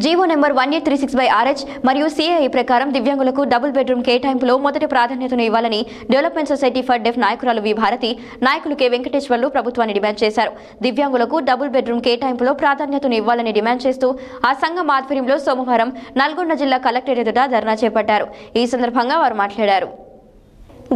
GO number one eight three six by RH మరియు CI ప్రకారం దివ్యాంగులకు డబుల్ బెడ్రూమ్ కేటాయింపులో మొదటి ప్రాధాన్యతను ఇవ్వాలని డెవలప్మెంట్ సొసైటీ ఫర్ డెఫ్ నాయకురాలు వి భారతి నాయకులు కె వెంకటేశ్వర్లు ప్రభుత్వాన్ని డిమాండ్ చేశారు. దివ్యాంగులకు డబుల్ బెడ్రూమ్ కేటాయింపులో ప్రాధాన్యతను ఇవ్వాలని డిమాండ్ చేస్తూ ఆ సంఘం ఆధ్వర్యంలో సోమవారం నల్గొండ జిల్లా కలెక్టరేట్ ఎదుట ధర్నా చేపట్టారు. ఈ సందర్భంగా వారు మాట్లాడారు.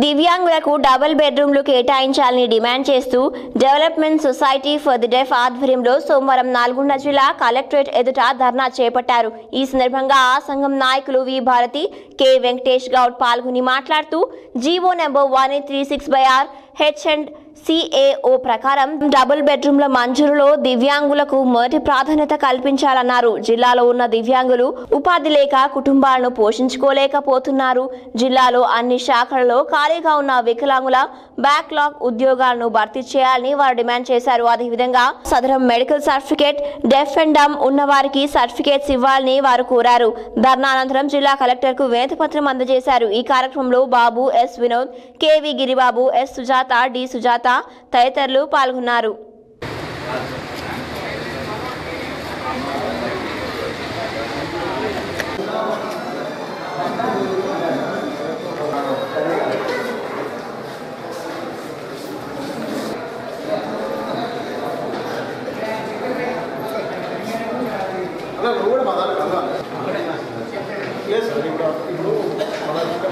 దివ్యాంగులకు డబుల్ బెడ్రూమ్లు కేటాయించాలని డిమాండ్ చేస్తూ development society for the deaf ఆధ్వర్యంలో సోమవారం నల్గొండ జిల్లా కలెక్టరేట్ ఎదుట ధర్నా చేపట్టారు. ఈ సందర్భంగా ఆ సంఘం నాయకులు వి. భారతి కె. వెంకటేష్ గౌడ్ పాల్గొని మాట్లాడుతూ GO number one eight three six by R H and CAO ప్రకారం డబుల్ బెడ్రూమ్ల మంజూరులో దివ్యాంగులకు మొదటి ప్రాధాన్యత కల్పించాలన్నారు. జిల్లాలో ఉన్న దివ్యాంగులు ఉపాధి లేక కుటుంబాలను పోషించుకోలేకపోతున్నారు. జిల్లాలో అన్ని శాఖలలో ఖాళీగా ఉన్న వికలాంగుల బ్యాక్లాగ్ ఉద్యోగాలను భర్తీ చేయాలని వారు డిమాండ్ చేశారు. అదేవిధంగా Sadarem medical certificate deaf and dumb ఉన్న వారికి సర్టిఫికేట్స్ ఇవ్వాలని వారు కోరారు. ధర్నా అనంతరం జిల్లా కలెక్టర్కు వినతిపత్రం అందజేశారు. ఈ కార్యక్రమంలో Babu S Vinod KV Giribabu S Sujatha D Sujatha తదితరులు పాల్గొన్నారు. ఇంకా ఇప్పుడు మన ఇంకా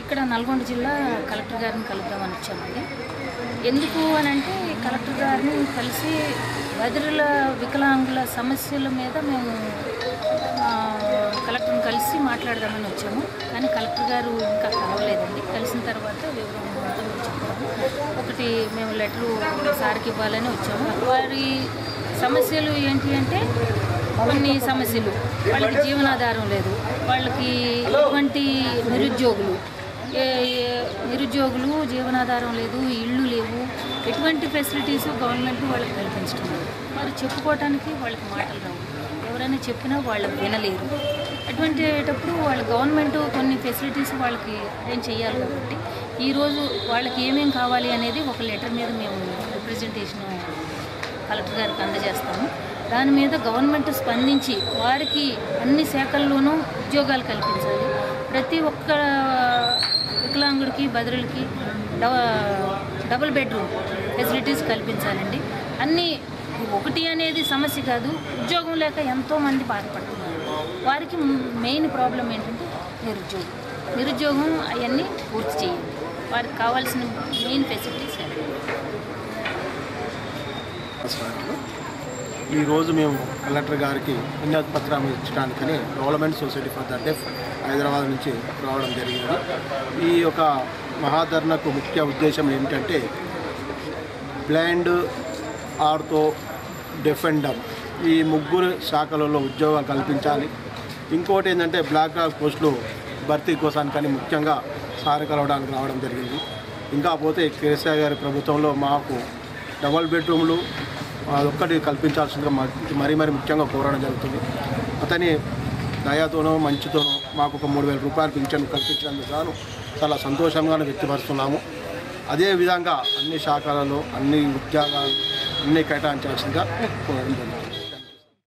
ఇక్కడ నల్గొండ జిల్లా కలెక్టర్ గారిని కలుద్దామని వచ్చామండి. ఎందుకు అని అంటే కలెక్టర్ గారిని కలిసి వదిరుల వికలాంగుల సమస్యల మీద మేము కలెక్టర్ని కలిసి మాట్లాడదామని వచ్చాము. కానీ కలెక్టర్ గారు ఇంకా కలవలేదండి. కలిసిన తర్వాత వివరం చెప్పాము ఒకటి మేము లెటరు సార్కి ఇవ్వాలని వచ్చాము. వారి సమస్యలు ఏంటి అంటే కొన్ని సమస్యలు. వాళ్ళకి జీవనాధారం లేదు. వాళ్ళకి ఎటువంటి నిరుద్యోగులు ఏ- నిరుద్యోగులు జీవనాధారం లేదు ఇళ్ళు లేవు. ఎటువంటి ఫెసిలిటీస్ గవర్నమెంట్ వాళ్ళకి కల్పించడం వారు చెప్పుకోవటానికి వాళ్ళకి మాటలు రావు. ఎవరైనా చెప్పినా వాళ్ళు వినలేరు. అటువంటిటప్పుడు వాళ్ళ గవర్నమెంట్ కొన్ని ఫెసిలిటీస్ వాళ్ళకి అరేంజ్ చేయాలి కాబట్టి ఈరోజు వాళ్ళకి ఏమేమి కావాలి అనేది ఒక లెటర్ మీద మేము రిప్రజెంటేషన్ కలెక్టర్ గారికి అందజేస్తాము. దాని మీద గవర్నమెంట్ స్పందించి వారికి అన్ని శాఖల్లోనూ ఉద్యోగాలు కల్పించాలి. ప్రతి ఒక్క వికలాంగుడికి బదురులకి డబుల్ బెడ్రూమ్ ఫెసిలిటీస్ కల్పించాలండి. అన్నీ ఒకటి అనేది సమస్య కాదు. ఉద్యోగం లేక ఎంతోమంది బాధపడతారు. వారికి మెయిన్ ప్రాబ్లం ఏంటంటే నిరుద్యోగం. నిరుద్యోగం అవన్నీ పూర్తి చేయాలి. వారికి కావాల్సిన మెయిన్ ఫెసిలిటీస్ ఈరోజు మేము కలెక్టర్ గారికి వినతి పత్రం ఇచ్చడానికని development society for the deaf Hyderabad నుంచి రావడం జరిగింది. ఈ యొక్క మహాధరణకు ముఖ్య ఉద్దేశం ఏమిటంటే బ్లైండ్ ఆర్తో డెఫ్ అండ్ ఈ ముగ్గురు శాఖలలో ఉద్యోగాలు కల్పించాలి. ఇంకోటి ఏంటంటే బ్లాక్ క్లాస్ పోస్టులు భర్తీ కోసానికని ముఖ్యంగా సార్ కలవడానికి రావడం జరిగింది. ఇంకా పోతే కేసీఆర్ గారి ప్రభుత్వంలో మాకు డబల్ బెడ్రూమ్లు అదొక్కటి కల్పించాల్సిందిగా మరీ మరీ ముఖ్యంగా కోరడం జరుగుతుంది. అతని దయాతోనో మంచితోనో మాకు ఒక మూడు వేల రూపాయలు పింఛన్ కల్పించినందుకు గాను చాలా సంతోషంగానే వ్యక్తపరుస్తున్నాము. అదేవిధంగా అన్ని శాఖలలో అన్ని ఉద్యోగాలు అన్ని కేటాయించాల్సిందిగా కోరడం జరుగుతుంది